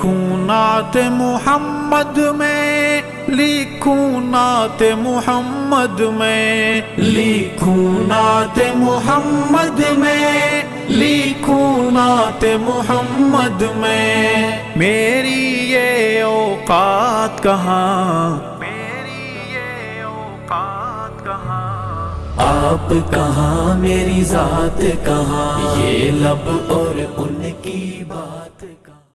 لکھوں نعت محمد میں لکھوں نعت محمد میں لکھوں نعت محمد میں لکھوں نعت محمد میں۔ میری یہ اوقات کہاں؟ میری اوقات کہاں؟ آپ کہاں؟ میری ذات کہاں؟ یہ لب اور ان کی بات